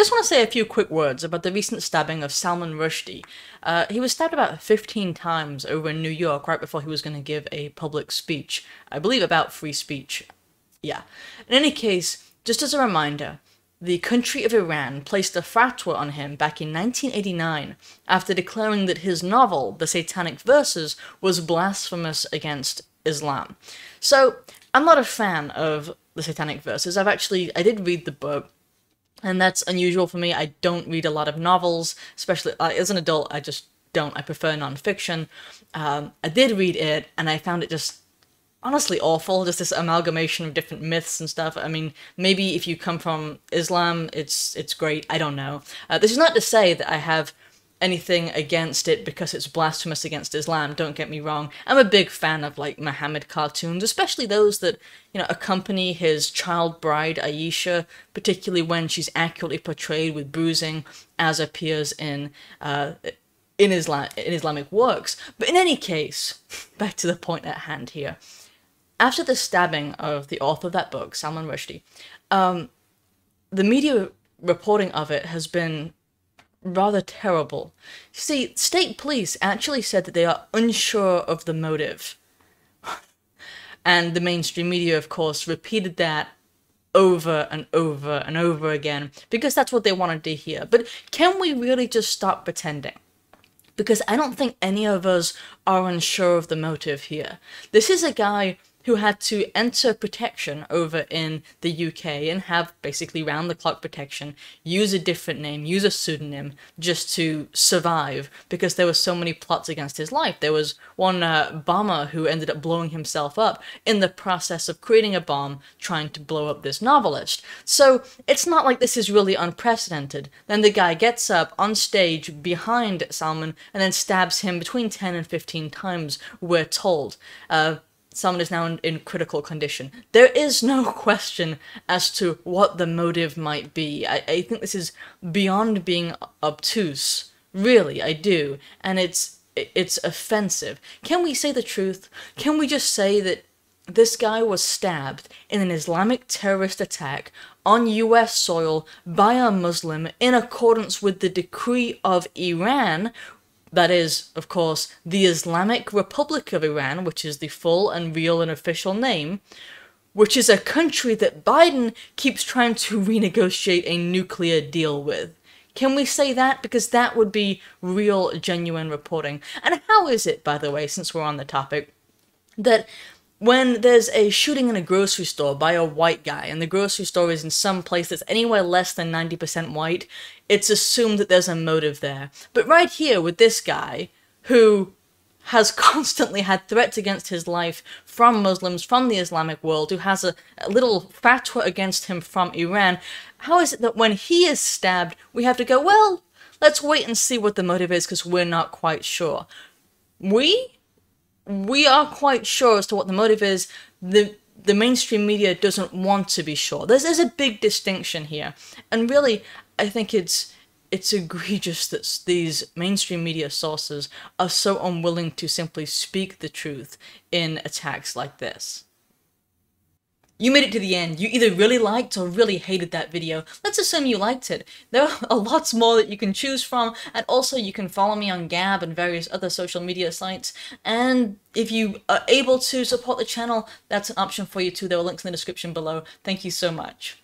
just want to say a few quick words about the recent stabbing of Salman Rushdie. Uh, he was stabbed about 15 times over in New York right before he was going to give a public speech, I believe about free speech. Yeah. In any case, just as a reminder, the country of Iran placed a fatwa on him back in 1989 after declaring that his novel, The Satanic Verses, was blasphemous against Islam. So, I'm not a fan of The Satanic Verses. I've actually, I did read the book, and that's unusual for me. I don't read a lot of novels, especially uh, as an adult. I just don't. I prefer nonfiction. Um, I did read it, and I found it just honestly awful. Just this amalgamation of different myths and stuff. I mean, maybe if you come from Islam, it's it's great. I don't know. Uh, this is not to say that I have anything against it because it's blasphemous against Islam. Don't get me wrong. I'm a big fan of like Muhammad cartoons, especially those that you know accompany his child bride Aisha, particularly when she's accurately portrayed with bruising, as appears in. Uh, in, Islam, in Islamic works. But in any case, back to the point at hand here. After the stabbing of the author of that book, Salman Rushdie, um, the media reporting of it has been rather terrible. You see, state police actually said that they are unsure of the motive. and the mainstream media, of course, repeated that over and over and over again because that's what they wanted to hear. But can we really just stop pretending? because I don't think any of us are unsure of the motive here. This is a guy who had to enter protection over in the UK and have basically round the clock protection, use a different name, use a pseudonym just to survive because there were so many plots against his life. There was one uh, bomber who ended up blowing himself up in the process of creating a bomb trying to blow up this novelist. So it's not like this is really unprecedented. Then the guy gets up on stage behind Salman and then stabs him between 10 and 15 times, we're told. Uh, someone is now in, in, critical condition. There is no question as to what the motive might be. I, I think this is beyond being obtuse. Really, I do. And it's it's offensive. Can we say the truth? Can we just say that this guy was stabbed in an Islamic terrorist attack on US soil by a Muslim in accordance with the decree of Iran, that is, of course, the Islamic Republic of Iran, which is the full and real and official name, which is a country that Biden keeps trying to renegotiate a nuclear deal with. Can we say that? Because that would be real, genuine reporting. And how is it, by the way, since we're on the topic, that when there's a shooting in a grocery store by a white guy and the grocery store is in some place that's anywhere less than 90% white, it's assumed that there's a motive there. But right here with this guy, who has constantly had threats against his life from Muslims, from the Islamic world, who has a, a, little fatwa against him from Iran, how is it that when he is stabbed, we have to go, well, let's wait and see what the motive is because we're not quite sure? We we are quite sure as to what the motive is. The the mainstream media doesn't want to be sure. There's there's a big distinction here, and really, I think it's it's egregious that these mainstream media sources are so unwilling to simply speak the truth in attacks like this. You made it to the end. You either really liked or really hated that video. Let's assume you liked it. There are lots more that you can choose from, and also you can follow me on Gab and various other social media sites. And if you are able to support the channel, that's an option for you too. There are links in the description below. Thank you so much.